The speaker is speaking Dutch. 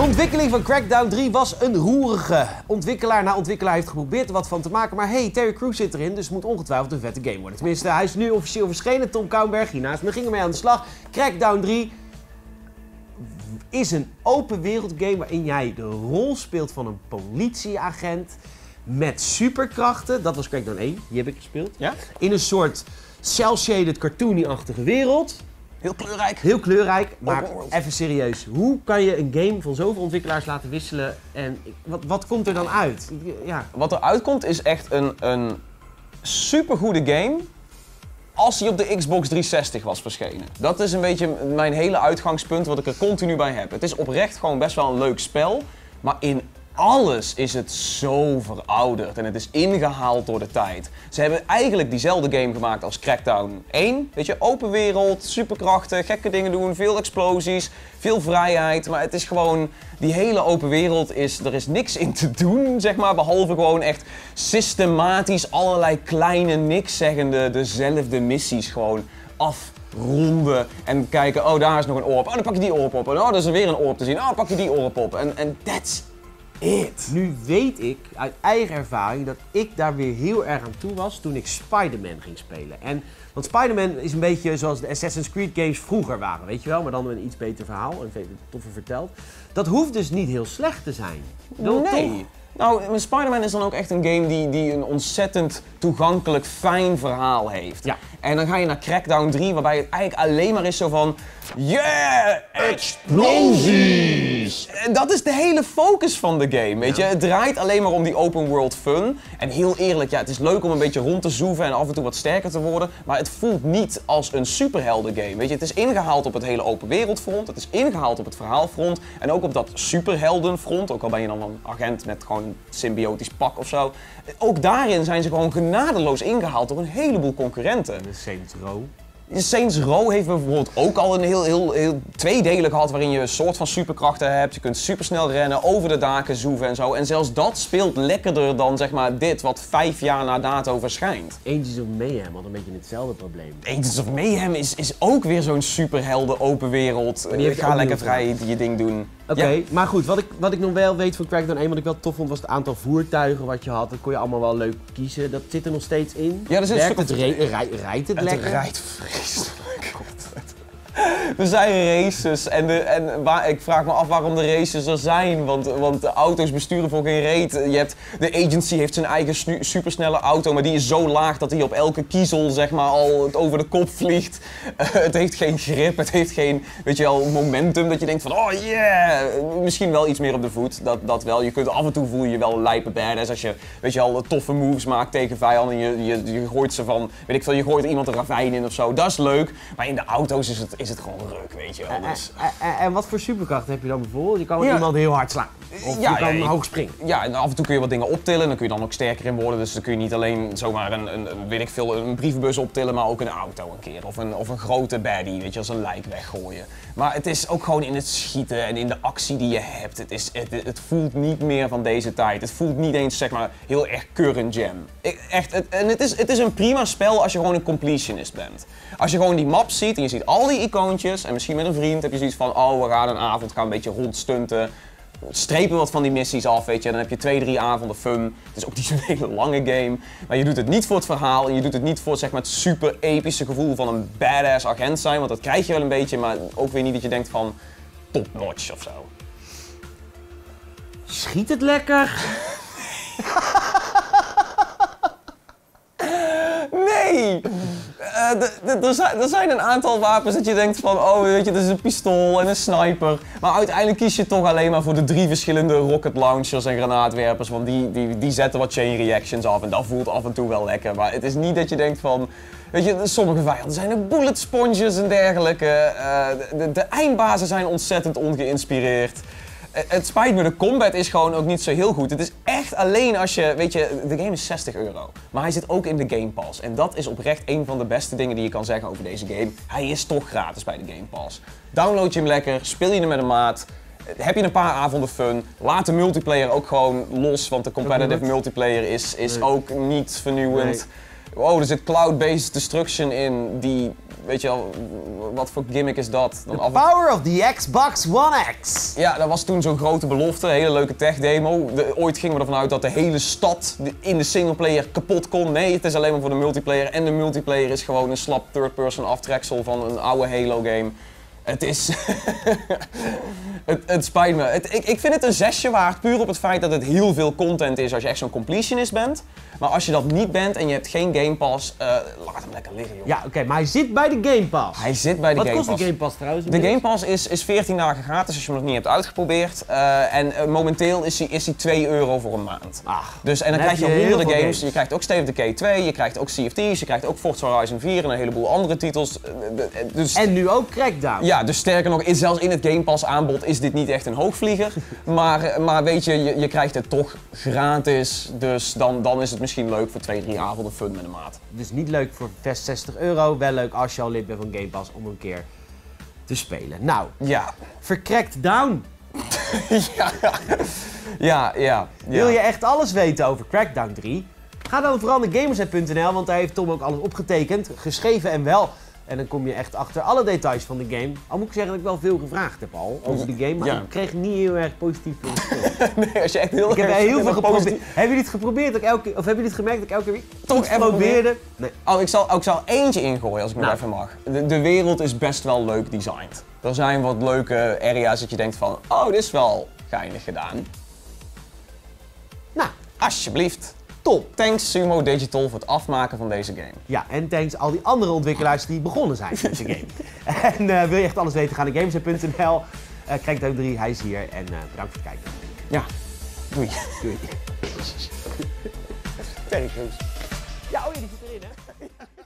ontwikkeling van Crackdown 3 was een roerige. Ontwikkelaar na ontwikkelaar heeft geprobeerd er wat van te maken. Maar hey, Terry Crews zit erin, dus het moet ongetwijfeld een vette game worden. Tenminste, hij is nu officieel verschenen. Tom Kouwenberg hiernaast. We gingen mee aan de slag. Crackdown 3 is een open wereld game waarin jij de rol speelt van een politieagent met superkrachten. Dat was Crackdown 1, die heb ik gespeeld. Ja? In een soort cel-shaded cartoony-achtige wereld. Heel kleurrijk. Heel kleurrijk, maar Open world. even serieus. Hoe kan je een game van zoveel ontwikkelaars laten wisselen en wat, wat komt er dan uit? Ja, Wat er uitkomt is echt een, een supergoede game als hij op de Xbox 360 was verschenen. Dat is een beetje mijn hele uitgangspunt wat ik er continu bij heb. Het is oprecht gewoon best wel een leuk spel, maar in alles is het zo verouderd en het is ingehaald door de tijd. Ze hebben eigenlijk diezelfde game gemaakt als Crackdown 1. Weet je, open wereld, superkrachten, gekke dingen doen, veel explosies, veel vrijheid. Maar het is gewoon, die hele open wereld is, er is niks in te doen, zeg maar. Behalve gewoon echt systematisch allerlei kleine, niks zeggende, dezelfde missies gewoon afronden. En kijken, oh daar is nog een oorp. Oh dan pak je die oorp op. En oh, er is er weer een oorp te zien. Oh, pak je die oorp op. En that's it. nu weet ik uit eigen ervaring dat ik daar weer heel erg aan toe was toen ik Spider-Man ging spelen. En, want Spider-Man is een beetje zoals de Assassin's Creed games vroeger waren, weet je wel? Maar dan met een iets beter verhaal en veel toffer verteld. Dat hoeft dus niet heel slecht te zijn. Toch? Nou, Spider-Man is dan ook echt een game die, die een ontzettend toegankelijk, fijn verhaal heeft. Ja. En dan ga je naar Crackdown 3, waarbij het eigenlijk alleen maar is zo van... Yeah! Explosies! En dat is de hele focus van de game, weet je. Het draait alleen maar om die open world fun. En heel eerlijk, ja, het is leuk om een beetje rond te zoeven en af en toe wat sterker te worden. Maar het voelt niet als een superhelden game, weet je. Het is ingehaald op het hele open wereldfront. Het is ingehaald op het verhaalfront. En ook op dat superheldenfront. Ook al ben je dan een agent met gewoon een symbiotisch pak of zo. Ook daarin zijn ze gewoon genadeloos ingehaald door een heleboel concurrenten. De Saints Row. Saints Row heeft bijvoorbeeld ook al een heel, heel, heel twee delen gehad waarin je een soort van superkrachten hebt. Je kunt supersnel rennen, over de daken zoeven en zo. En zelfs dat speelt lekkerder dan zeg maar dit wat vijf jaar na dato verschijnt. Ages of Mayhem had een beetje hetzelfde probleem. Agents of Mayhem is, is ook weer zo'n superhelden open wereld. Ga lekker vrij je ding doen. Oké, Ja. maar goed, wat ik, wat ik nog wel weet van Crackdown 1, wat ik wel tof vond, was het aantal voertuigen wat je had. Dat kon je allemaal wel leuk kiezen. Dat zit er nog steeds in. Ja, er zit een Werkt stuk het, rijdt het, Het lekker? rijdt vreselijk. Er zijn races en, de, en waar, ik vraag me af waarom de races er zijn, want, want de auto's besturen voor geen reet. Je hebt, de agency heeft zijn eigen supersnelle auto, maar die is zo laag dat hij op elke kiezel zeg maar al over de kop vliegt. Eh, het heeft geen grip, het heeft geen weet je wel, momentum dat je denkt van oh yeah, misschien wel iets meer op de voet, dat, dat wel. Je kunt af en toe voel je wel een lijpe badass als je weet je wel, toffe moves maakt tegen vijanden. Je, je, je gooit ze van, weet ik veel, je gooit iemand een ravijn in of zo, dat is leuk. Maar in de auto's is het, is het gewoon weet je wel. Dus, en- en- en wat voor superkrachten heb je dan bijvoorbeeld? Je kan Ja. iemand heel hard slaan. Of Ja, je kan ja, hoog springen. Ja, en af en toe kun je wat dingen optillen. Dan kun je dan ook sterker in worden. Dus dan kun je niet alleen zomaar een, een, weet ik veel, een brievenbus optillen, maar ook een auto een keer. Of een, of een grote baddie, weet je, als een lijk weggooien. Maar het is ook gewoon in het schieten en in de actie die je hebt. Het, is, het, het voelt niet meer van deze tijd. Het voelt niet eens, zeg maar, heel erg current. Ik, echt, het, en het is, het is een prima spel als je gewoon een completionist bent. Als je gewoon die map ziet en je ziet al die icoontjes en misschien met een vriend heb je zoiets van, oh, we gaan een avond gaan een beetje rondstunten strepen wat van die missies af, weet je. Dan heb je twee, drie avonden fun. Het is ook niet zo'n hele lange game. Maar je doet het niet voor het verhaal en je doet het niet voor zeg maar, het super epische gevoel van een badass agent zijn. Want dat krijg je wel een beetje, maar ook weer niet dat je denkt van top notch of zo. Schiet het lekker? Er, zijn, er zijn een aantal wapens dat je denkt van, oh weet je, dat is een pistool en een sniper. Maar uiteindelijk kies je toch alleen maar voor de drie verschillende rocket launchers en granaatwerpers. Want die, die, die zetten wat chain reactions af en dat voelt af en toe wel lekker. Maar het is niet dat je denkt van, weet je, sommige vijanden zijn er bullet sponges en dergelijke. Eh, de, de eindbazen zijn ontzettend ongeïnspireerd. Het spijt me, de combat is gewoon ook niet zo heel goed. Het is echt alleen als je, weet je, de game is 60 euro. Maar hij zit ook in de Game Pass. En dat is oprecht een van de beste dingen die je kan zeggen over deze game. Hij is toch gratis bij de Game Pass. Download je hem lekker, speel je hem met een maat. Heb je een paar avonden fun. Laat de multiplayer ook gewoon los, want de competitive multiplayer is, is Nee. ook niet vernieuwend. Wow, er zit cloud-based destruction in, die, weet je wel, wat voor gimmick is dat? Dan af en- Power of the Xbox One X. Ja, dat was toen zo'n grote belofte, een hele leuke tech-demo. De- Ooit gingen we ervan uit dat de hele stad in de singleplayer kapot kon. Nee, het is alleen maar voor de multiplayer. En de multiplayer is gewoon een slap third-person aftreksel van een oude Halo-game. Het is... het, het spijt me. Het- ik, ik vind het een zesje waard, puur op het feit dat het heel veel content is als je echt zo'n completionist bent. Maar als je dat niet bent en je hebt geen Game Pass, eh, laat hem lekker liggen, joh. Ja, oké, maar hij zit bij de Game Pass. Hij zit bij de Wat Game kost Pass. de Game Pass trouwens? De Game Pass is, is 14 dagen gratis als je hem nog niet hebt uitgeprobeerd. Eh, en eh, momenteel is hij is hij 2 euro voor een maand. Ach, Dus, en dan dan krijg je je honderden games. games. Je krijgt ook State of Decay 2, je krijgt ook Thieves, je krijgt ook Forza Horizon 4 en een heleboel andere titels. Dus, en nu ook Crackdown. ja, dus sterker nog, is, zelfs in het Game Pass aanbod is dit niet echt een hoogvlieger. maar, maar weet je, je, je krijgt het toch gratis. Dus dan, dan is het misschien leuk voor 2, 3 avonden fun met een maat. Dus niet leuk voor best 60 euro. Wel leuk als je al lid bent van Game Pass om een keer te spelen. Nou, Ja. verkrekt down. ja. Ja, ja. Wil je echt alles weten over Crackdown 3? Ga dan vooral naar gamersnet.nl, want daar heeft Tom ook alles opgetekend, geschreven en wel. En dan kom je echt achter alle details van de game. Al moet ik zeggen dat ik wel veel gevraagd heb al over de game, maar Ja. ik kreeg niet heel erg positief respons. Nee, als je echt heel Ik heb erg heel veel positief- geprobeerd. Hebben jullie het geprobeerd? Dat elke, of hebben jullie het gemerkt dat ik elke keer Toch even probeerde? Nee. Oh, ik zal, oh, ik zal eentje ingooien als ik nog Nou. even mag. De, de wereld is best wel leuk designed. Er zijn wat leuke area's dat je denkt van, oh, dit is wel geinig gedaan. Nou, Alsjeblieft. Top. Thanks Sumo Digital voor het afmaken van deze game. Ja, en thanks al die andere ontwikkelaars die begonnen zijn met de game. en eh, wil je echt alles weten, ga naar gameset.nl. Eh Crackdown 3, hij is hier en eh, bedankt voor het kijken. Ja, doei. Doei. Terry Crews. Ja, oh ja, die zit erin hè.